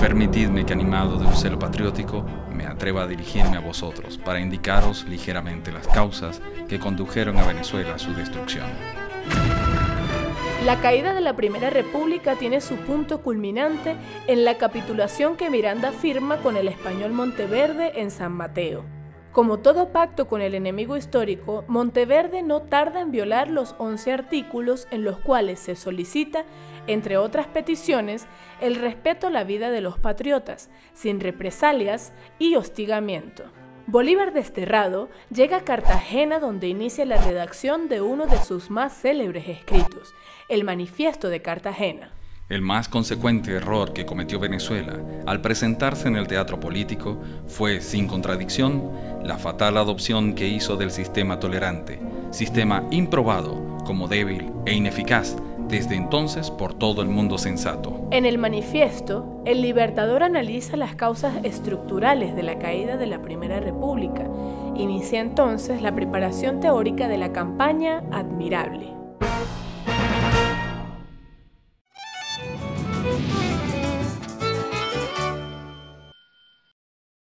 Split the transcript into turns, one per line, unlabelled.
Permitidme que animado de un celo patriótico me atreva a dirigirme a vosotros para indicaros ligeramente las causas que condujeron a Venezuela a su destrucción.
La caída de la Primera República tiene su punto culminante en la capitulación que Miranda firma con el español Monteverde en San Mateo. Como todo pacto con el enemigo histórico, Monteverde no tarda en violar los 11 artículos en los cuales se solicita, entre otras peticiones, el respeto a la vida de los patriotas, sin represalias y hostigamiento. Bolívar desterrado llega a Cartagena donde inicia la redacción de uno de sus más célebres escritos, el Manifiesto de Cartagena.
El más consecuente error que cometió Venezuela al presentarse en el teatro político fue, sin contradicción, la fatal adopción que hizo del sistema tolerante, sistema improbado como débil e ineficaz desde entonces por todo el mundo sensato.
En el manifiesto, el libertador analiza las causas estructurales de la caída de la Primera República. Inicia entonces la preparación teórica de la campaña admirable.